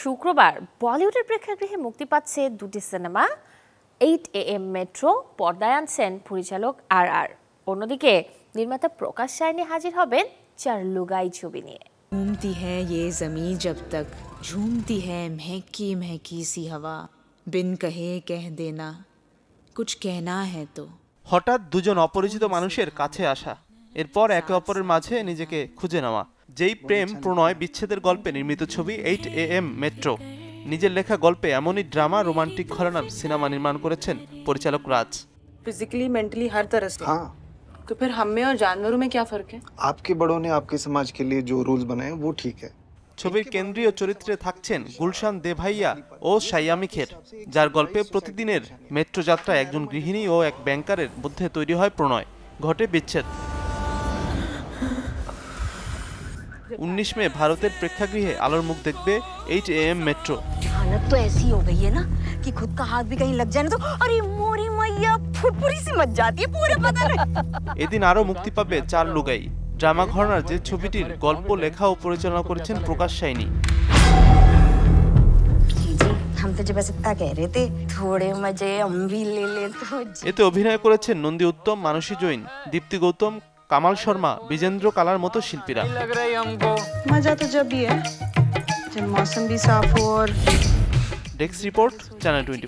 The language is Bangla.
শুক্রবার বলিউডের প্রেক্ষাগৃহে মুক্তি পাচ্ছে দুটি cinema eight A M metro পর্দায় আনছেন পরিচালক আর আর অন্যদিকে নির্মাতা প্রকাশ সায়নী হাজির হবেন চার লুগাই ছবি নিয়ে घूमती है ये जमी जब तक झूमती है महकी महकी सी हवा बिन कहे कह देना कुछ कहना है तो হঠাৎ দুজন অপরিচিত মানুষের কাছে আসা এরপর একে অপরের মাঝে নিজেকে খুঁজে নেওয়া যেই প্রেম প্রণয় বিচ্ছেদের গল্পে নির্মিত ছবি এইট এ এম মেট্রো নিজের লেখা গল্পে এমনই ড্রামা রোমান্টিক ঘরানার সিনেমা নির্মাণ করেছেন পরিচালক রাজ फिजिकली मेंटली हर तरह से हाँ तो फिर हम में और जानवरों में क्या फर्क है आपके बड़ों ने आपके समाज के लिए जो रूल्स बनाए वो ठीक है ছবির কেন্দ্রীয় চরিত্রে থাকছেন গুলশান দেভাইয়া ও সাইয়ামি খের যার গল্পে প্রতিদিনের মেট্রো যাত্রায় একজন গৃহিণী ও এক ব্যাংকারের মধ্যে তৈরি হয় প্রণয় ঘটে বিচ্ছেদ উনিশ মে ভারতের প্রেক্ষাগৃহে আলোর মুখ দেখবে এইট এ এম মেট্রো हालत तो ऐसी हो गई है ना कि खुद का हाथ भी कहीं लग जाए ना तो अरे मोरी मैया फुटपुरी सी मच जाती है पूरे बदन में এদিন আরও मुक्ति পাবে চার লুগাই ড্রামা ঘরনার যে ছবিটির গল্প লেখা ও পরিচালনা করেছেন প্রকাশ সাইনি जी हम तो जब बस इतना कह रहे थे थोड़े मजे हम भी ले ले तो जी। এতে অভিনয় করেছেন নন্দী উত্তম মানসী জৈন দীপ্তি গৌতম কামাল শর্মা বিজেন্দ্র কালার মতো শিল্পীরা। ডেক্স রিপোর্ট চ্যানেল টোয়েন্টি